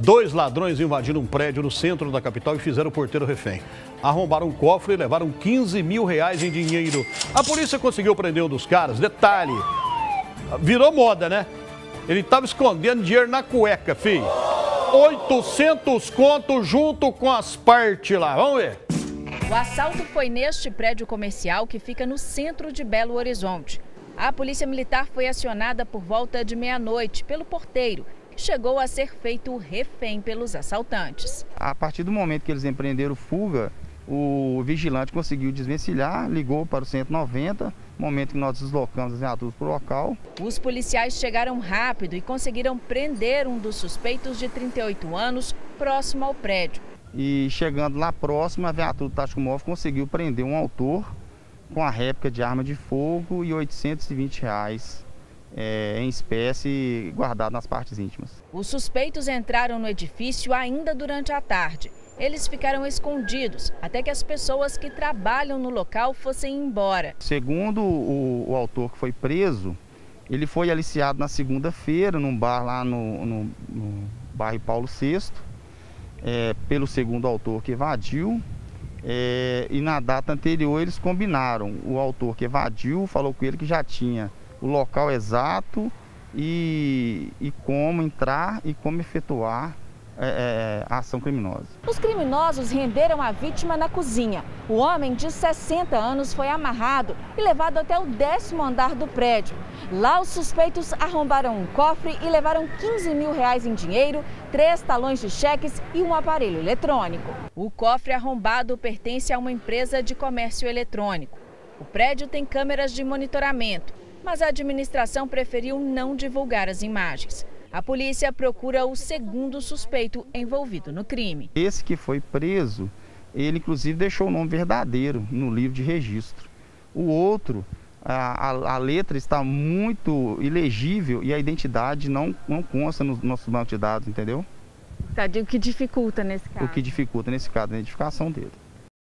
Dois ladrões invadiram um prédio no centro da capital e fizeram o porteiro refém. Arrombaram um cofre e levaram 15 mil reais em dinheiro. A polícia conseguiu prender um dos caras. Detalhe, virou moda, né? Ele estava escondendo dinheiro na cueca, filho. 800 contos junto com as partes lá. Vamos ver. O assalto foi neste prédio comercial que fica no centro de Belo Horizonte. A polícia militar foi acionada por volta de meia-noite pelo porteiro, chegou a ser feito refém pelos assaltantes. A partir do momento que eles empreenderam fuga, o vigilante conseguiu desvencilhar, ligou para o 190, momento que nós deslocamos as viaturas para o local. Os policiais chegaram rápido e conseguiram prender um dos suspeitos de 38 anos próximo ao prédio. E chegando lá próximo, a viatura do Tático Móvel conseguiu prender um autor com a réplica de arma de fogo e 820 reais, é, em espécie guardado nas partes íntimas. Os suspeitos entraram no edifício ainda durante a tarde. Eles ficaram escondidos até que as pessoas que trabalham no local fossem embora. Segundo o, o autor que foi preso, ele foi aliciado na segunda-feira num bar lá no, no, no bairro Paulo VI é, pelo segundo autor que evadiu. É, e na data anterior eles combinaram. O autor que evadiu falou com ele que já tinha o local exato e, e como entrar e como efetuar é, é, a ação criminosa. Os criminosos renderam a vítima na cozinha. O homem de 60 anos foi amarrado e levado até o décimo andar do prédio. Lá, os suspeitos arrombaram um cofre e levaram 15 mil reais em dinheiro, três talões de cheques e um aparelho eletrônico. O cofre arrombado pertence a uma empresa de comércio eletrônico. O prédio tem câmeras de monitoramento, mas a administração preferiu não divulgar as imagens. A polícia procura o segundo suspeito envolvido no crime. Esse que foi preso, ele inclusive deixou o nome verdadeiro no livro de registro. O outro, a, a, a letra está muito ilegível e a identidade não, não consta no nosso banco de dados, entendeu? Tá, o que dificulta nesse caso? O que dificulta nesse caso a identificação dele.